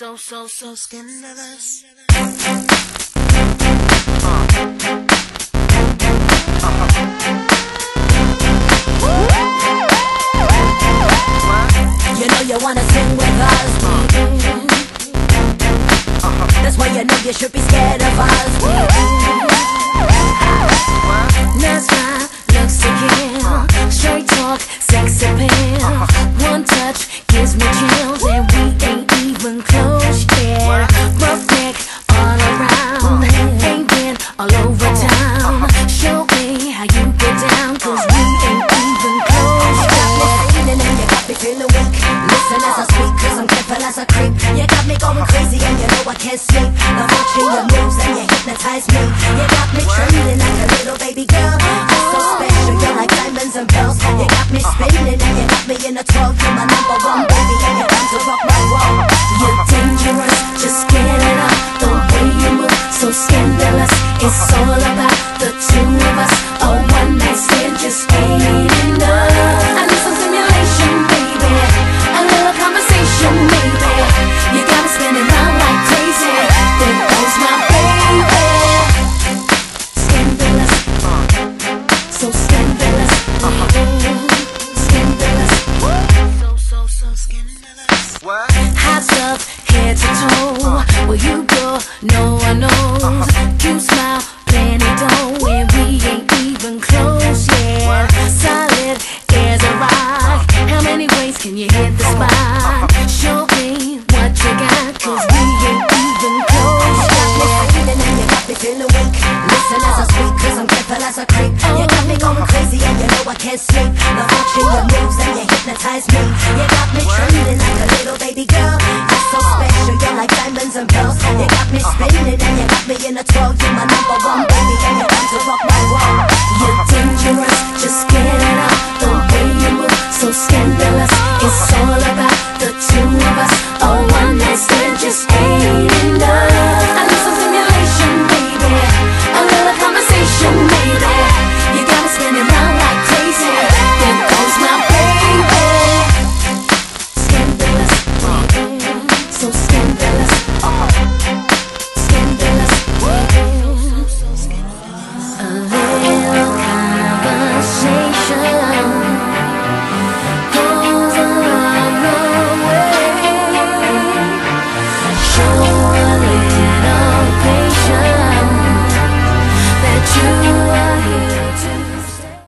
So, so, so scandalous. You know you wanna sing with us. That's why you know you should be scared of us. That's Listen as I speak, cause I'm careful as I creep. You got me going crazy, and you know I can't sleep. I'm watching your moves, and you hypnotize me. You got me trembling like a little baby girl. You're so special, you're like diamonds and pearls. You got me spinning, and you got me in a 12. You're my number one baby, and you're to rock my world. You're dangerous, just get it up. The way you move, so scandalous. It's all about Show me what you we ain't even close. Got me you got me feeling weak. Listen i'm You got me going crazy and you know I can't sleep. The watching your moves and you hypnotize me. You got me trembling like a little baby girl. You're so special, you're like diamonds and pearls. You got me spinning and you got me in a twirl. You're my number one baby and you're to rock my world. You're dangerous.